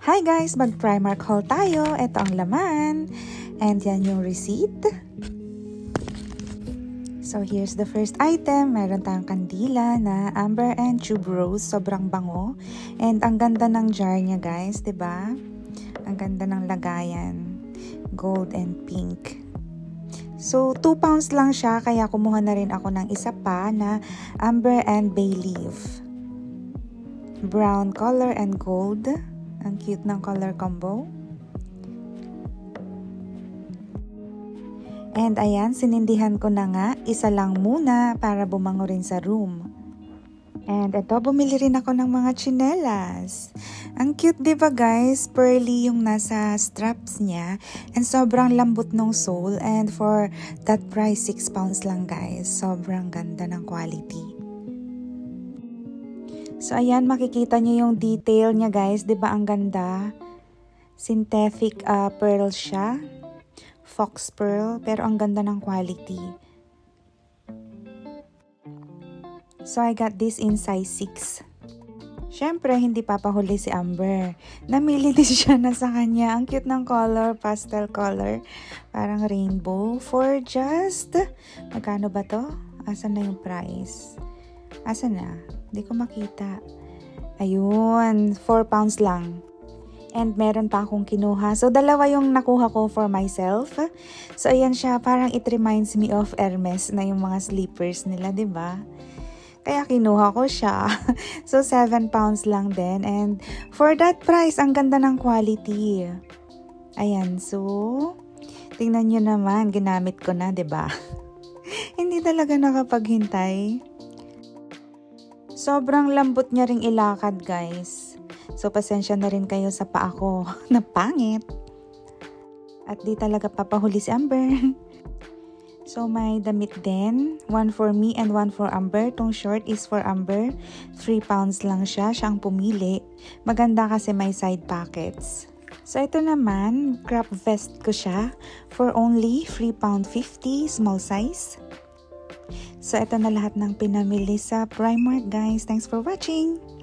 Hi guys! Mag-Primark haul tayo. Ito ang laman. And yan yung receipt. So here's the first item. Meron tayong kandila na Amber and Tube Rose. Sobrang bango. And ang ganda ng jar niya guys. ba? Diba? Ang ganda ng lagayan. Gold and pink. So, 2 pounds lang siya, kaya kumuha na rin ako ng isa pa na Amber and Bay Leaf. Brown color and gold. Ang cute ng color combo. And ayan, sinindihan ko na nga. Isa lang muna para bumango rin sa room. And ito, bumili rin ako ng mga chinelas. Ang cute, di ba guys? Pearly yung nasa straps niya. And sobrang lambot ng sole. And for that price, 6 pounds lang guys. Sobrang ganda ng quality. So, ayan, makikita niyo yung detail niya, guys. ba diba, ang ganda? Synthetic uh, pearl siya. Fox pearl, pero ang ganda ng quality. So, I got this in size 6. Siyempre, hindi papahuli si Amber. Namili din siya na sa kanya. Ang cute ng color, pastel color. Parang rainbow. For just, magkano ba to? Asan na yung price? Asan na? Hindi ko makita. Ayun, 4 pounds lang. And meron pa akong kinuha. So, dalawa yung nakuha ko for myself. So, ayan siya. Parang it reminds me of Hermes na yung mga slippers nila, ba diba? Kaya kinuha ko siya. so, 7 pounds lang din. And for that price, ang ganda ng quality. Ayan, so, tingnan nyo naman, ginamit ko na, ba diba? Hindi talaga nakapaghintay. Sobrang lambot niya ring ilakad guys. So pasensya na rin kayo sa paa ko na pangit. At di talaga papahuli si Amber. So may damit din. One for me and one for Amber. Tong short is for Amber. 3 pounds lang siya. Siya ang pumili. Maganda kasi may side pockets. So ito naman, crop vest ko siya for only 3 pound 50 small size. So, ito na lahat ng pinamili sa Primark, guys. Thanks for watching!